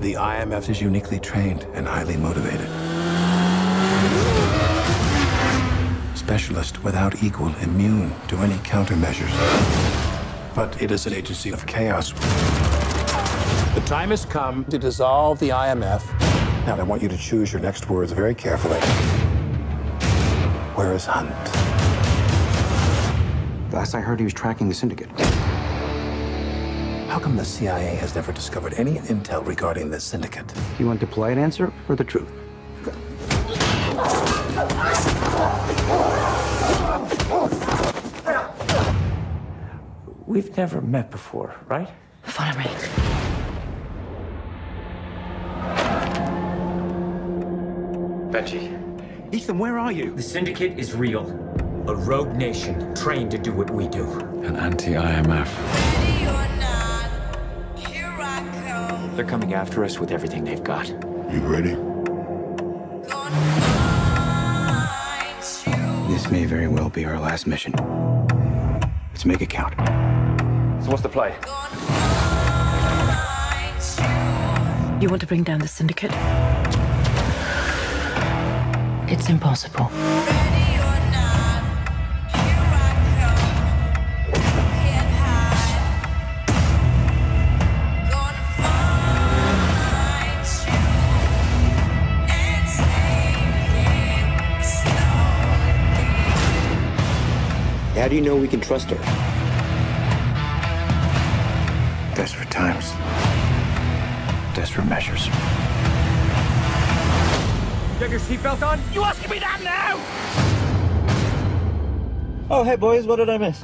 The IMF is uniquely trained and highly motivated. Specialist without equal, immune to any countermeasures. But it is an agency of chaos. The time has come to dissolve the IMF. Now, I want you to choose your next words very carefully. Where is Hunt? Last I heard, he was tracking the syndicate. How come the CIA has never discovered any intel regarding this syndicate? You want the polite answer or the truth? We've never met before, right? Follow me. Benji. Ethan, where are you? The Syndicate is real. A rogue nation trained to do what we do. An anti-IMF. They're coming after us with everything they've got. You ready? This may very well be our last mission. Let's make it count. So what's the play? You want to bring down the syndicate? It's impossible. How do you know we can trust her? Desperate times. Desperate measures. You have your seatbelt on? You asking me that now? Oh, hey, boys, what did I miss?